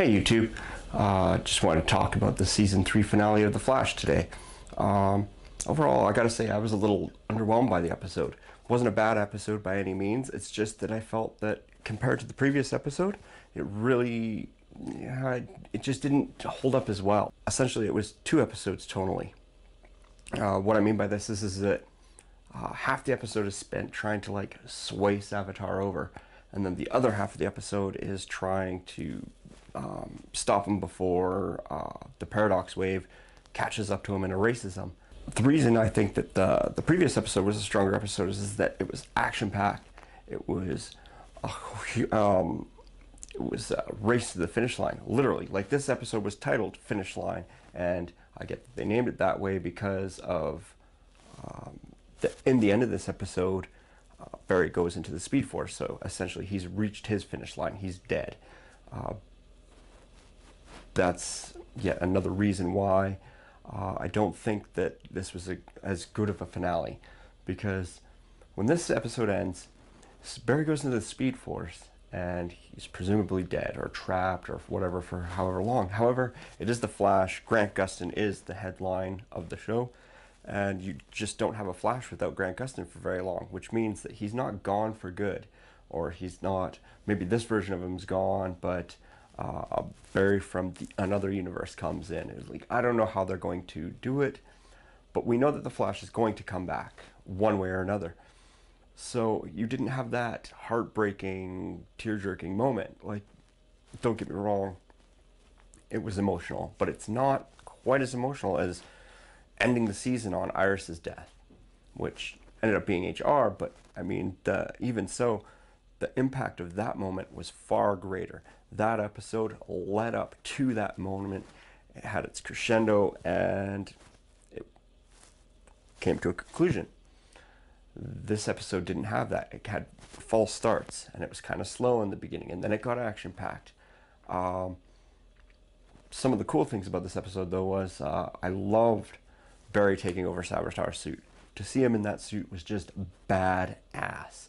Hey YouTube, uh, just wanted to talk about the season three finale of The Flash today. Um, overall, I gotta say I was a little underwhelmed by the episode. It wasn't a bad episode by any means. It's just that I felt that compared to the previous episode, it really, yeah, it just didn't hold up as well. Essentially, it was two episodes tonally. Uh, what I mean by this is, is that uh, half the episode is spent trying to like sway Savitar over, and then the other half of the episode is trying to um, stop him before uh, the paradox wave catches up to him and erases him. The reason I think that the the previous episode was a stronger episode is, is that it was action packed. It was um, it was a race to the finish line, literally. Like this episode was titled "Finish Line," and I get they named it that way because of um, the, in the end of this episode, uh, Barry goes into the Speed Force. So essentially, he's reached his finish line. He's dead. Uh, that's yet another reason why uh, I don't think that this was a, as good of a finale. Because when this episode ends, Barry goes into the Speed Force and he's presumably dead or trapped or whatever for however long. However, it is the Flash. Grant Gustin is the headline of the show, and you just don't have a Flash without Grant Gustin for very long, which means that he's not gone for good, or he's not. Maybe this version of him's gone, but uh, Barry from the, another universe comes in. It's like I don't know how they're going to do it, but we know that the Flash is going to come back one way or another. So you didn't have that heartbreaking, tear-jerking moment. Like, don't get me wrong, it was emotional, but it's not quite as emotional as ending the season on Iris's death, which ended up being HR. But I mean, the, even so, the impact of that moment was far greater that episode led up to that moment. It had its crescendo and it came to a conclusion. This episode didn't have that. It had false starts and it was kind of slow in the beginning and then it got action packed. Um, some of the cool things about this episode though was uh, I loved Barry taking over Savitar's suit. To see him in that suit was just badass.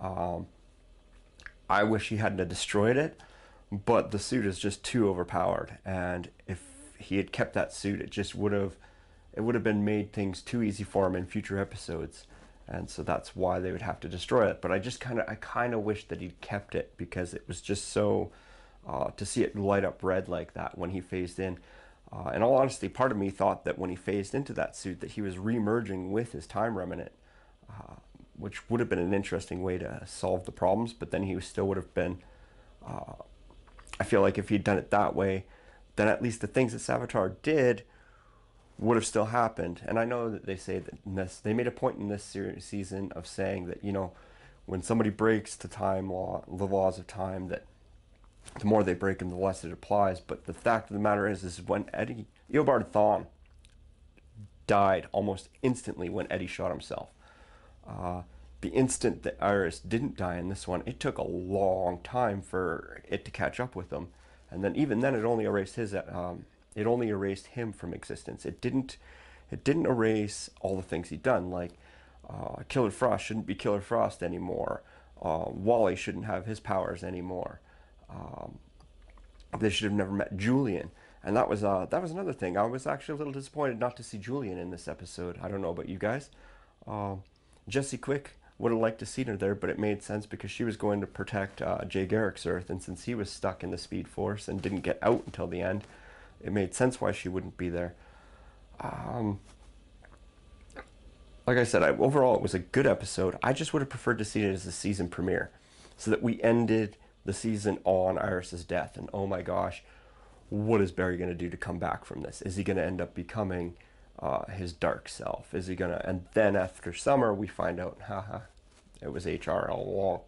Um, I wish he hadn't destroyed it but the suit is just too overpowered. And if he had kept that suit, it just would have it would have been made things too easy for him in future episodes. And so that's why they would have to destroy it. But I just kind of I kind of wish that he'd kept it because it was just so uh, to see it light up red like that when he phased in. Uh, in all honesty, part of me thought that when he phased into that suit, that he was remerging with his time remnant, uh, which would have been an interesting way to solve the problems. But then he still would have been uh, I feel like if he'd done it that way, then at least the things that Savitar did would have still happened. And I know that they say that this, they made a point in this season of saying that, you know, when somebody breaks the time law, the laws of time, that the more they break them, the less it applies. But the fact of the matter is, is when Eddie, Eobard Thawne died almost instantly when Eddie shot himself. Uh, the instant that Iris didn't die in this one, it took a long time for it to catch up with him. And then even then, it only erased his. Um, it only erased him from existence. It didn't. It didn't erase all the things he'd done, like uh, Killer Frost shouldn't be Killer Frost anymore. Uh, Wally shouldn't have his powers anymore. Um, they should have never met Julian. And that was uh, that was another thing. I was actually a little disappointed not to see Julian in this episode. I don't know about you guys. Uh, Jesse Quick would have liked to see her there, but it made sense because she was going to protect uh, Jay Garrick's Earth, and since he was stuck in the Speed Force and didn't get out until the end, it made sense why she wouldn't be there. Um, like I said, I, overall it was a good episode. I just would have preferred to see it as a season premiere, so that we ended the season on Iris's death. And oh my gosh, what is Barry going to do to come back from this? Is he going to end up becoming uh, his dark self? Is he gonna? And then after summer, we find out, haha, it was HR all along.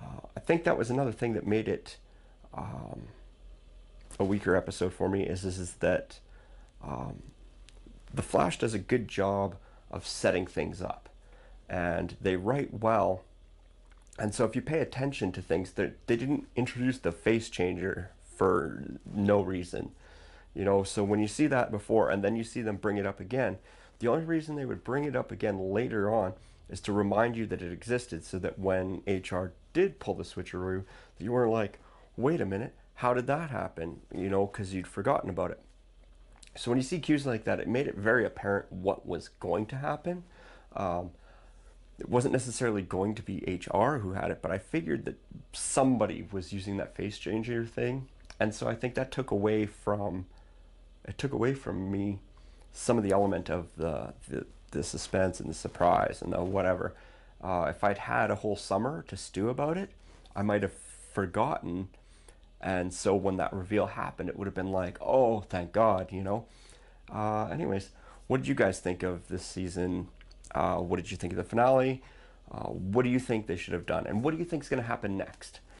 Uh, I think that was another thing that made it um, a weaker episode for me. Is is, is that um, the Flash does a good job of setting things up, and they write well. And so, if you pay attention to things, that they didn't introduce the face changer for no reason. You know, so when you see that before and then you see them bring it up again, the only reason they would bring it up again later on is to remind you that it existed so that when HR did pull the switcheroo, that you weren't like, wait a minute, how did that happen? You know, because you'd forgotten about it. So when you see cues like that, it made it very apparent what was going to happen. Um, it wasn't necessarily going to be HR who had it, but I figured that somebody was using that face changer thing, and so I think that took away from it took away from me some of the element of the the, the suspense and the surprise and the whatever. Uh, if I'd had a whole summer to stew about it, I might have forgotten. And so when that reveal happened, it would have been like, oh, thank God, you know? Uh, anyways, what did you guys think of this season? Uh, what did you think of the finale? Uh, what do you think they should have done? And what do you think is going to happen next?